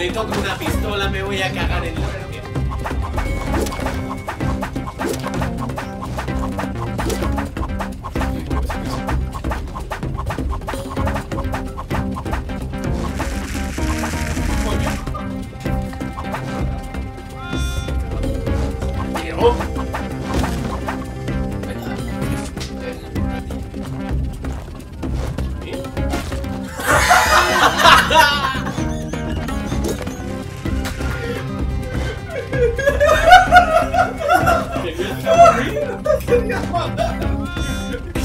le toco una pistola me voy a cagar en la verga. rindo, tá ligado?